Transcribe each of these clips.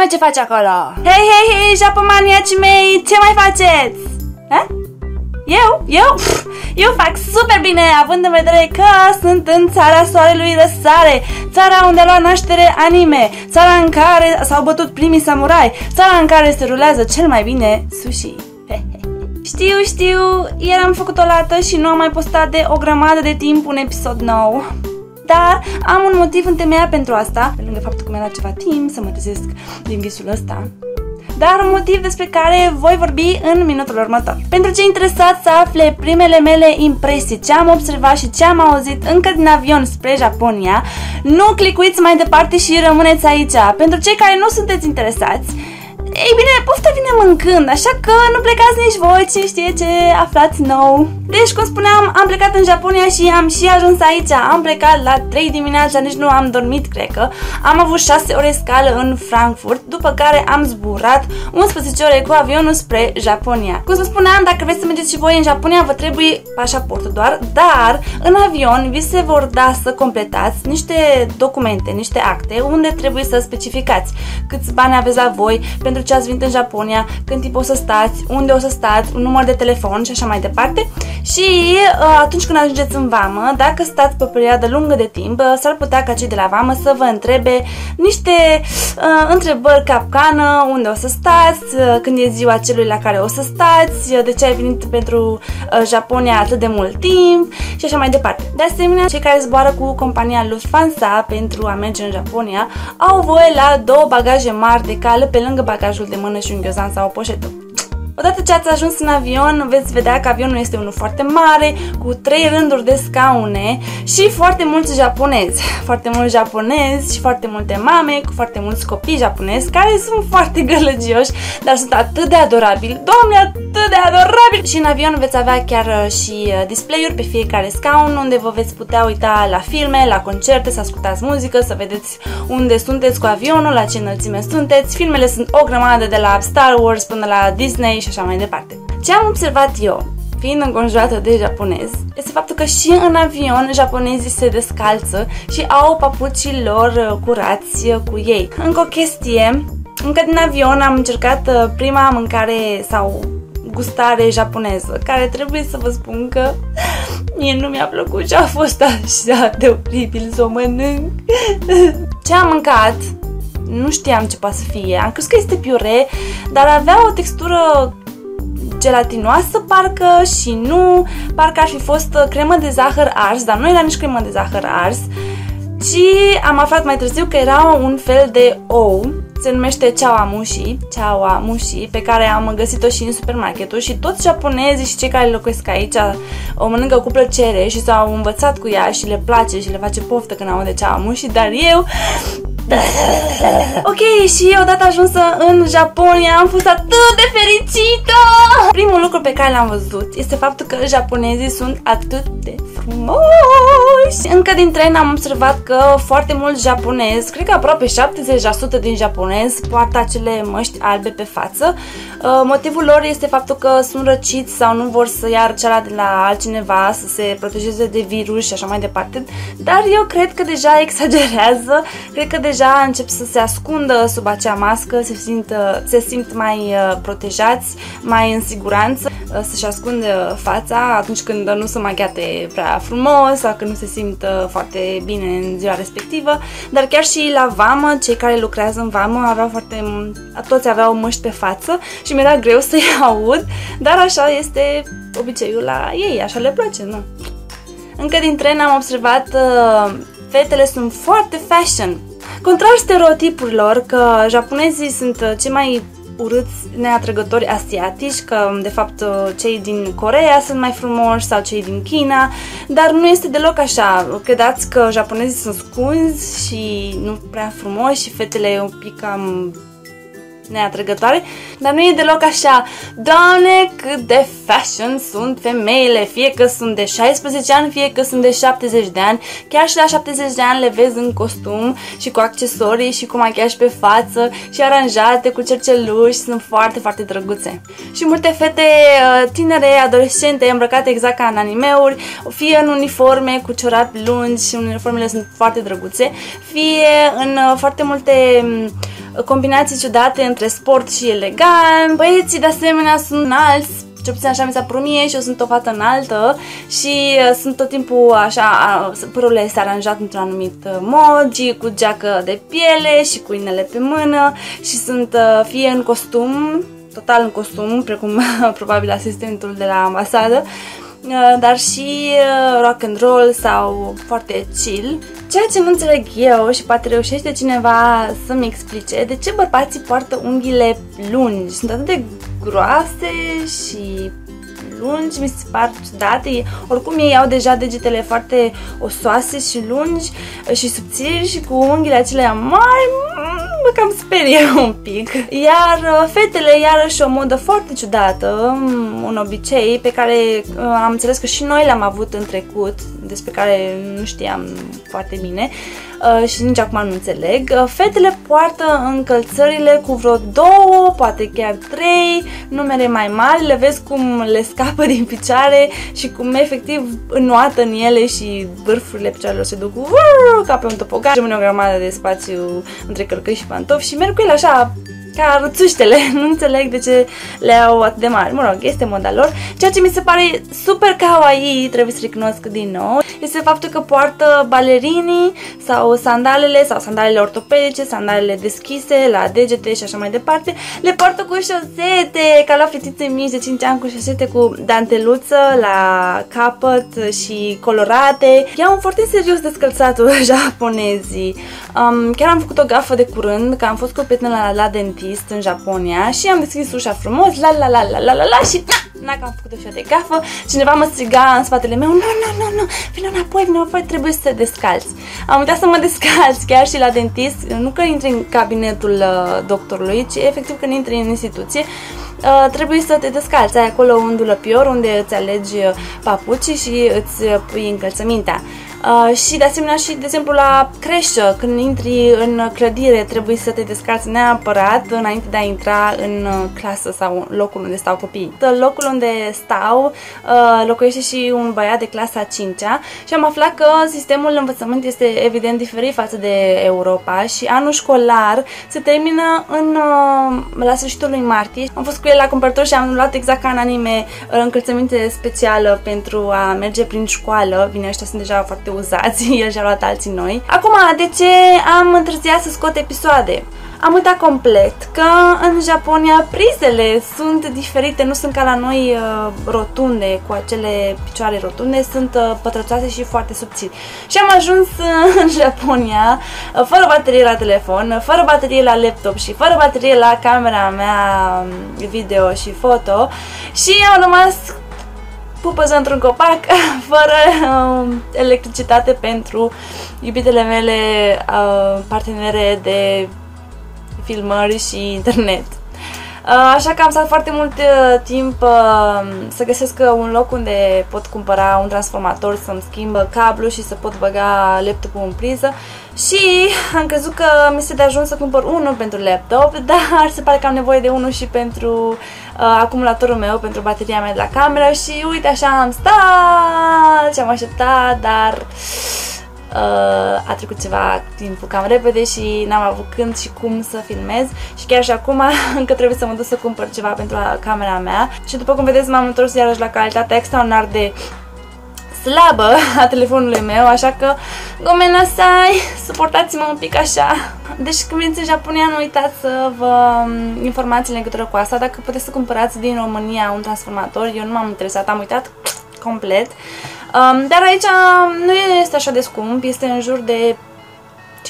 Mai ce faci acolo? Hei, hei, hei, japomaniaci mei, ce mai faceți? Ha? Eu? Eu? Pff, eu fac super bine, având în vedere că sunt în țara soarelui răsare, țara unde a luat naștere anime, țara în care s-au bătut primii samurai, țara în care se rulează cel mai bine sushi. Știu, știu, ieri am făcut o lată și nu am mai postat de o grămadă de timp un episod nou. Dar am un motiv întemeiat pentru asta, pe lângă faptul că mi-a luat ceva timp să mă trezesc din visul ăsta dar un motiv despre care voi vorbi în minutul următor. Pentru cei interesați să afle primele mele impresii, ce am observat și ce am auzit încă din avion spre Japonia, nu clicuiți mai departe și rămâneți aici. Pentru cei care nu sunteți interesați, ei bine, pofta vine mâncând, așa că nu plecați nici voi, cine știe ce aflați nou. Deci, cum spuneam, am plecat în Japonia și am și ajuns aici. Am plecat la 3 dimineața, nici nu am dormit, cred că. Am avut 6 ore scală în Frankfurt, după care am zburat 11 ore cu avionul spre Japonia. Cum spuneam, dacă vreți să mergeți și voi în Japonia, vă trebuie pașaportul doar, dar în avion vi se vor da să completați niște documente, niște acte, unde trebuie să specificați câți bani aveți la voi, pentru ce ați venit în Japonia, când timp o să stați, unde o să stați, un număr de telefon și așa mai departe. Și uh, atunci când ajungeți în vamă, dacă stați pe o perioadă lungă de timp, uh, s-ar putea ca cei de la vamă să vă întrebe niște uh, întrebări capcană, unde o să stați, uh, când e ziua celui la care o să stați, uh, de ce ai venit pentru uh, Japonia atât de mult timp și așa mai departe. De asemenea, cei care zboară cu compania Lufthansa pentru a merge în Japonia au voie la două bagaje mari de cale pe lângă bagajul de mână și un ghiozan sau o poșetă. Odată ce ați ajuns în avion, veți vedea că avionul este unul foarte mare, cu trei rânduri de scaune și foarte mulți japonezi. Foarte mulți japonezi și foarte multe mame cu foarte mulți copii japonezi care sunt foarte gălăgioși, dar sunt atât de adorabili. Doamne, atât de adorabili! Și în avion veți avea chiar uh, și uh, display-uri pe fiecare scaun unde vă veți putea uita la filme, la concerte, să ascultați muzică, să vedeți unde sunteți cu avionul, la ce înălțime sunteți. Filmele sunt o grămadă de la Star Wars până la Disney și așa mai departe. Ce am observat eu, fiind înconjurată de japonezi, este faptul că și în avion japonezii se descalță și au papucii lor uh, curați uh, cu ei. Încă o chestie, încă din avion am încercat uh, prima mâncare sau gustare japoneză, care trebuie să vă spun că mie nu mi-a plăcut și a fost așa de oribil să o mănânc. Ce am mâncat nu știam ce poate să fie. Am crezut că este piure, dar avea o textură gelatinoasă parcă și nu, parcă ar fi fost uh, cremă de zahăr ars, dar nu era nici cremă de zahăr ars, ci am aflat mai târziu că era un fel de ou, se numește chawamushi, chawamushi, pe care am găsit-o și în supermarketuri și toți japonezii și cei care locuiesc aici o mănâncă cu plăcere și s-au învățat cu ea și le place și le face poftă când au de chawamushi, dar eu Ok, și odată ajunsă în Japonia am fost atât de fericită! Primul lucru pe care l-am văzut este faptul că japonezii sunt atât de frumoși! Încă din tren am observat că foarte mulți japonezi, cred că aproape 70% din japonezi poartă acele măști albe pe față. Uh, motivul lor este faptul că sunt răciți sau nu vor să iar ceala de la altcineva, să se protejeze de virus și așa mai departe. Dar eu cred că deja exagerează, cred că deja încep să se ascundă sub acea mască, se simt, se simt mai uh, protejați, mai în siguranță, uh, să-și ascundă fața atunci când nu se maghiate prea frumos sau când nu se simt foarte bine în ziua respectivă. Dar chiar și la vamă, cei care lucrează în vamă aveau foarte, toți aveau măști pe față și mi-era greu să-i aud, dar așa este obiceiul la ei, așa le place, nu? Încă din tren am observat uh, fetele sunt foarte fashion. Contrar stereotipurilor că japonezii sunt uh, cei mai urâți neatrăgători asiatici, că de fapt uh, cei din Corea sunt mai frumoși sau cei din China, dar nu este deloc așa. Credați că japonezii sunt scunzi și nu prea frumoși și fetele un pic cam neatrăgătoare, dar nu e deloc așa. Doamne, cât de fashion sunt femeile, fie că sunt de 16 ani, fie că sunt de 70 de ani. Chiar și la 70 de ani le vezi în costum și cu accesorii și cu machiaj pe față și aranjate cu cerceluși, sunt foarte, foarte drăguțe. Și multe fete uh, tinere, adolescente, îmbrăcate exact ca în animeuri, fie în uniforme cu ciorapi lungi și uniformele sunt foarte drăguțe, fie în uh, foarte multe combinații ciudate între sport și elegant. Băieții de asemenea sunt înalți, ce puțin așa mi s-a părut mie și eu sunt o fată înaltă și uh, sunt tot timpul așa, uh, părul este aranjat într-un anumit uh, mod și cu geacă de piele și cu inele pe mână și sunt uh, fie în costum, total în costum, precum probabil asistentul de la ambasadă, uh, dar și uh, rock and roll sau foarte chill. Ceea ce nu înțeleg eu și poate reușește cineva să-mi explice de ce bărbații poartă unghiile lungi. Sunt atât de groase și lungi, mi se par ciudate. Oricum ei au deja degetele foarte osoase și lungi și subțiri și cu unghiile acelea mari, mă cam sperie un pic. Iar uh, fetele, iarăși o modă foarte ciudată, mm, un obicei pe care uh, am înțeles că și noi l-am avut în trecut, despre care nu știam foarte bine uh, și nici acum nu înțeleg. Fetele poartă încălțările cu vreo două, poate chiar trei numere mai mari, le vezi cum le scapă din picioare și cum efectiv înnoată în ele și vârfurile picioarelor se duc ca pe un topogan. Rămâne o grămadă de spațiu între călcăi și pantofi și merg cu ele așa ca ruțuștele, nu înțeleg de ce le au atât de mari. Mă rog, este moda lor. Ceea ce mi se pare super kawaii, trebuie să recunosc din nou, este faptul că poartă balerinii sau sandalele sau sandalele ortopedice, sandalele deschise la degete și așa mai departe. Le poartă cu șosete, ca la fetițe mici de 5 ani cu șosete cu danteluță la capăt și colorate. Iau foarte serios descălțatul japonezii. Um, chiar am făcut o gafă de curând, că am fost cu o la, la dentist în Japonia și am deschis ușa frumos, la la la la la la la și na, că am făcut o de gafă, cineva mă striga în spatele meu, nu, nu, nu, nu, vină înapoi, vină înapoi, trebuie să te descalți. Am uitat să mă descalți chiar și la dentist, nu că intri în cabinetul uh, doctorului, ci efectiv când intri în instituție, uh, trebuie să te descalți. Ai acolo un dulăpior unde îți alegi uh, papucii și îți uh, pui încălțămintea. Uh, și de asemenea și, de exemplu, la creșă, când intri în clădire, trebuie să te descarți neapărat înainte de a intra în uh, clasă sau locul unde stau copiii. Locul unde stau uh, locuiește și un băiat de clasa 5-a și am aflat că sistemul de învățământ este evident diferit față de Europa și anul școlar se termină în, uh, la sfârșitul lui martie. Am fost cu el la cumpărături și am luat exact ca în anime încălțăminte specială pentru a merge prin școală. Bine, ăștia sunt deja foarte foarte uzați, el și-a luat alții noi. Acum, de ce am întârziat să scot episoade? Am uitat complet că în Japonia prizele sunt diferite, nu sunt ca la noi uh, rotunde, cu acele picioare rotunde, sunt uh, pătrățoase și foarte subțiri. Și am ajuns uh, în Japonia uh, fără baterie la telefon, uh, fără baterie la laptop și fără baterie la camera mea um, video și foto și am rămas pupăză într-un copac fără uh, electricitate pentru iubitele mele uh, partenere de filmări și internet. Uh, așa că am stat foarte mult uh, timp uh, să găsesc un loc unde pot cumpăra un transformator să-mi schimbă cablu și să pot băga laptopul în priză. Și am crezut că mi se de ajuns să cumpăr unul pentru laptop, dar se pare că am nevoie de unul și pentru uh, acumulatorul meu, pentru bateria mea de la cameră. Și uite așa am stat și am așteptat, dar uh, a trecut ceva timp cam repede și n-am avut când și cum să filmez și chiar și acum încă trebuie să mă duc să cumpăr ceva pentru camera mea și după cum vedeți m-am întors iarăși la calitatea extraordinar de slabă a telefonului meu, așa că gomena sai, suportați-mă un pic așa. Deci când veniți în Japonia, nu uitați să vă um, informați în legătură cu asta. Dacă puteți să cumpărați din România un transformator, eu nu m-am interesat, am uitat complet. Um, dar aici nu este așa de scump, este în jur de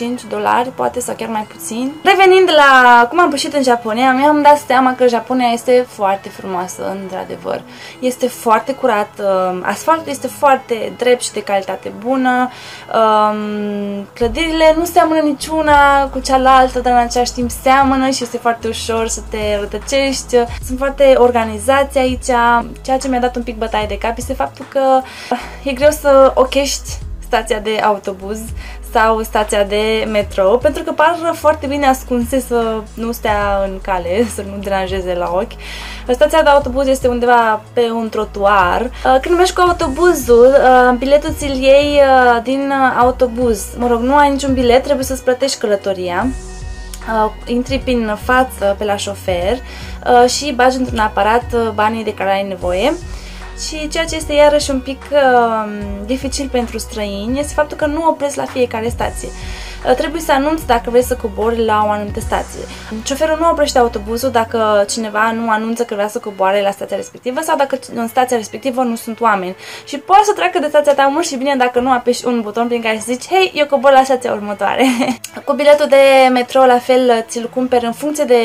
5 dolari, poate, sau chiar mai puțin. Revenind la cum am pășit în Japonia, mi-am dat seama că Japonia este foarte frumoasă, într-adevăr. Este foarte curat, uh, asfaltul este foarte drept și de calitate bună, um, clădirile nu seamănă niciuna cu cealaltă, dar în același timp seamănă și este foarte ușor să te rătăcești. Sunt foarte organizați aici. Ceea ce mi-a dat un pic bătaie de cap este faptul că e greu să ochești stația de autobuz sau stația de metrou, pentru că par foarte bine ascunse să nu stea în cale, să nu deranjeze la ochi. Stația de autobuz este undeva pe un trotuar. Uh, când mergi cu autobuzul, uh, biletul ți-l iei uh, din autobuz. Mă rog, nu ai niciun bilet, trebuie să-ți plătești călătoria. uh, intri prin față pe la șofer uh, și bagi într-un aparat uh, banii de care ai nevoie. Și ceea ce este iarăși un pic uh, dificil pentru străini este faptul că nu opresc la fiecare stație. Uh, trebuie să anunți dacă vrei să cobori la o anumită stație. Șoferul nu oprește autobuzul dacă cineva nu anunță că vrea să coboare la stația respectivă sau dacă în stația respectivă nu sunt oameni. Și poate să treacă de stația ta mult și bine dacă nu apeși un buton prin care să zici Hei, eu cobor la stația următoare. Cu biletul de metro la fel ți-l cumperi în funcție de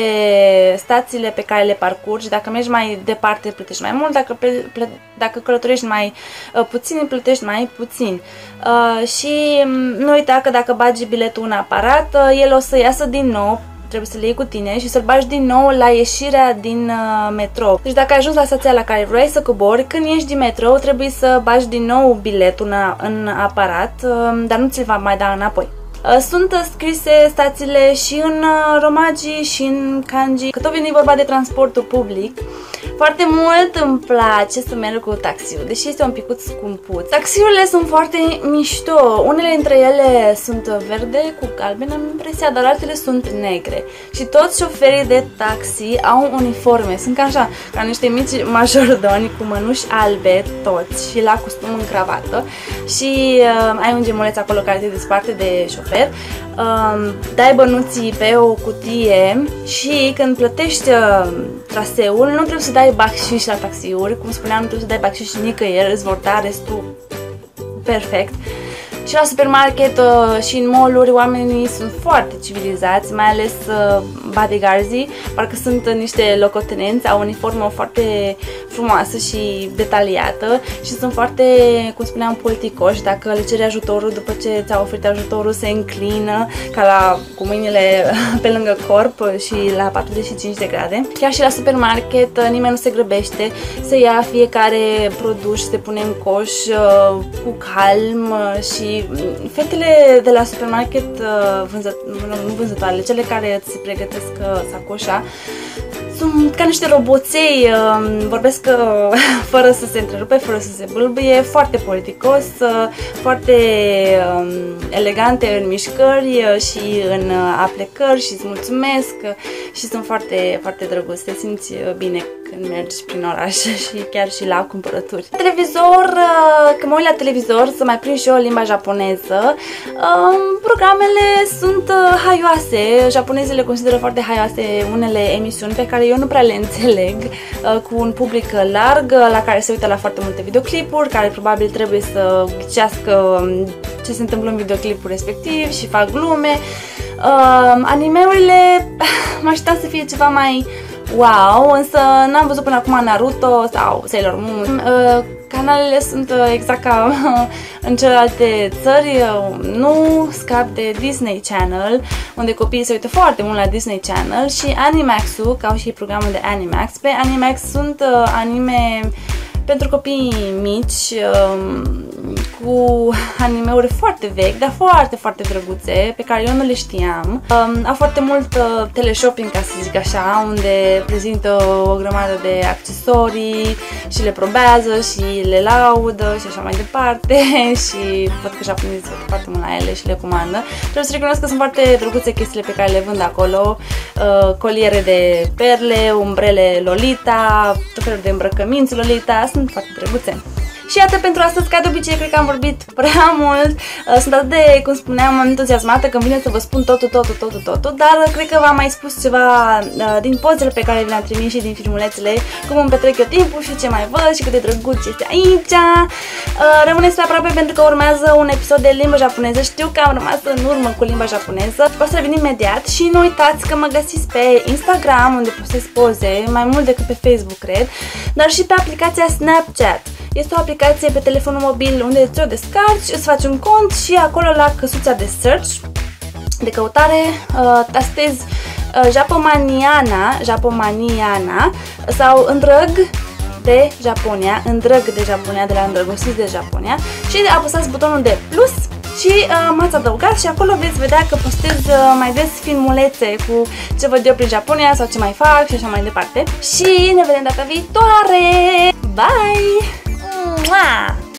stațiile pe care le parcurgi. Dacă mergi mai departe plătești mai mult, dacă, ple- dacă călătorești mai uh, puțin plătești mai puțin. Uh, și mm, nu uita că dacă bagi biletul biletul în aparat, uh, el o să iasă din nou trebuie să le iei cu tine și să-l bagi din nou la ieșirea din uh, metrou. Deci dacă ai ajuns la stația la care vrei să cobori, când ieși din metrou trebuie să bagi din nou biletul în, în aparat, uh, dar nu ți-l va mai da înapoi. Uh, sunt scrise stațiile și în uh, romaji și în kanji. Că tot vine vorba de transportul public, foarte mult îmi place să merg cu taxiul, deși este un picut scumpuț. Taxiurile sunt foarte mișto. Unele dintre ele sunt verde cu galben, am impresia, dar altele sunt negre. Și toți șoferii de taxi au uniforme. Sunt ca așa, ca niște mici majordoni cu mănuși albe, toți, și la costum în cravată. Și uh, ai un gemuleț acolo care te desparte de șofer. Uh, dai bănuții pe o cutie și când plătești uh, traseul, nu trebuie să dai baxiș la taxiuri, cum spuneam, nu trebuie să dai baxiș nicăieri, îți vor da restul perfect. Și la supermarket uh, și în mall-uri oamenii sunt foarte civilizați, mai ales uh, bodyguards parcă sunt niște locotenenți, au o uniformă foarte frumoasă și detaliată și sunt foarte, cum spuneam, politicoși. Dacă le ceri ajutorul după ce ți-au oferit ajutorul, se înclină ca la, cu mâinile pe lângă corp și la 45 de grade. Chiar și la supermarket uh, nimeni nu se grăbește, se ia fiecare produs și se pune în coș uh, cu calm uh, și mm, fetele de la supermarket, vânză, nu vânzătoarele, cele care îți pregătesc sacoșa, sunt ca niște roboței, um, vorbesc uh, fără să se întrerupe, fără să se bâlbâie, foarte politicos, uh, foarte um, elegante în mișcări uh, și în aplecări și îți mulțumesc și sunt foarte, foarte drăguț, te simți bine când mergi prin oraș și chiar și la cumpărături. Televizor, când mă uit la televizor să mai prind și eu limba japoneză, um, programele sunt haioase, japonezele consideră foarte haioase unele emisiuni pe care eu nu prea le înțeleg uh, cu un public larg uh, la care se uită la foarte multe videoclipuri, care probabil trebuie să ghicească um, ce se întâmplă în videoclipul respectiv și fac glume. Uh, animeurile mă așteptam să fie ceva mai wow, însă n-am văzut până acum Naruto sau Sailor Moon. Uh, Canalele sunt uh, exact ca în celelalte țări, uh, nu scap de Disney Channel, unde copiii se uită foarte mult la Disney Channel și Animax-ul, ca și programul de Animax. Pe Animax sunt uh, anime pentru copii mici, um, cu animeuri foarte vechi, dar foarte, foarte drăguțe, pe care eu nu le știam. Um, a foarte mult uh, teleshopping, ca să zic așa, unde prezintă o grămadă de accesorii și le probează și le laudă și așa mai departe și văd că japonezii se foarte mult la ele și le comandă. Trebuie să recunosc că sunt foarte drăguțe chestiile pe care le vând acolo, uh, coliere de perle, umbrele Lolita, tot felul de îmbrăcăminți Lolita, sunt foarte drăguțe. Și iată pentru astăzi, ca de obicei, cred că am vorbit prea mult. Uh, sunt atât de, cum spuneam, entuziasmată că vine să vă spun totul, totul, totul, totul, dar cred că v-am mai spus ceva uh, din pozele pe care le-am trimis și din filmulețele, cum îmi petrec eu timpul și ce mai văd și cât de drăguț este aici. Uh, rămâneți aproape pentru că urmează un episod de limba japoneză. Știu că am rămas în urmă cu limba japoneză. O să revenim imediat și nu uitați că mă găsiți pe Instagram, unde postez poze, mai mult decât pe Facebook, cred, dar și pe aplicația Snapchat. Este o aplicație pe telefonul mobil unde ți-o descarci, îți faci un cont și acolo la căsuța de search, de căutare, uh, tastezi uh, Japomaniana, Japomaniana sau îndrăg de Japonia, îndrăg de Japonia, de la îndrăgostiți de Japonia și apăsați butonul de plus și uh, m-ați adăugat și acolo veți vedea că postez uh, mai des filmulețe cu ce văd eu prin Japonia sau ce mai fac și așa mai departe. Și ne vedem data viitoare! Bye! 啦！